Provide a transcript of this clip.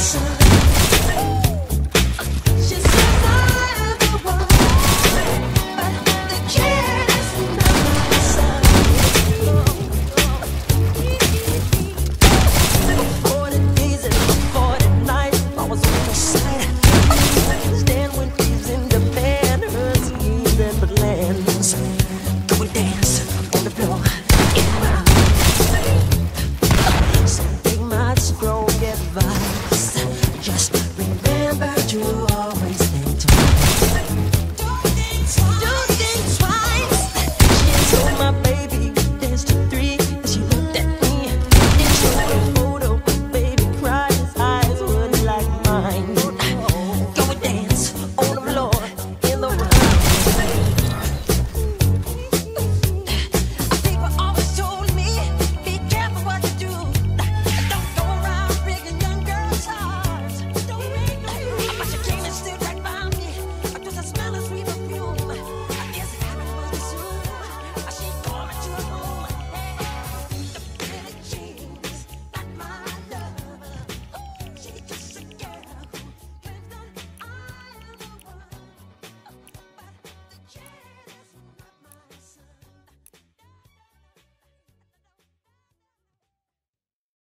Russian